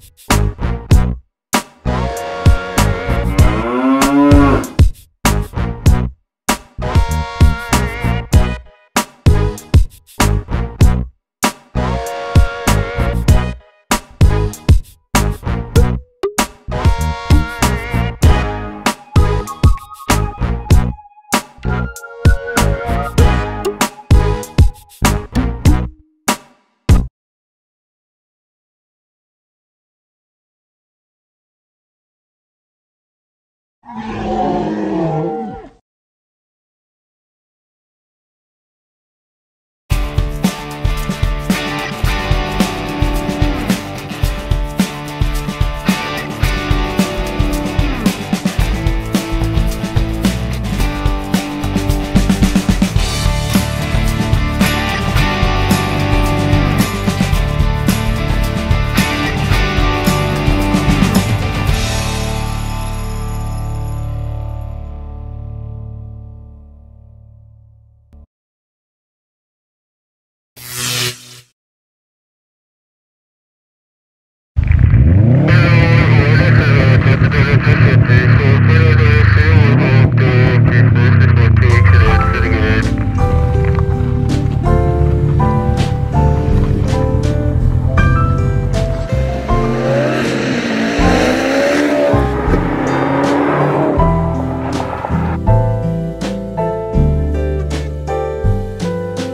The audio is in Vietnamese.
you Oh.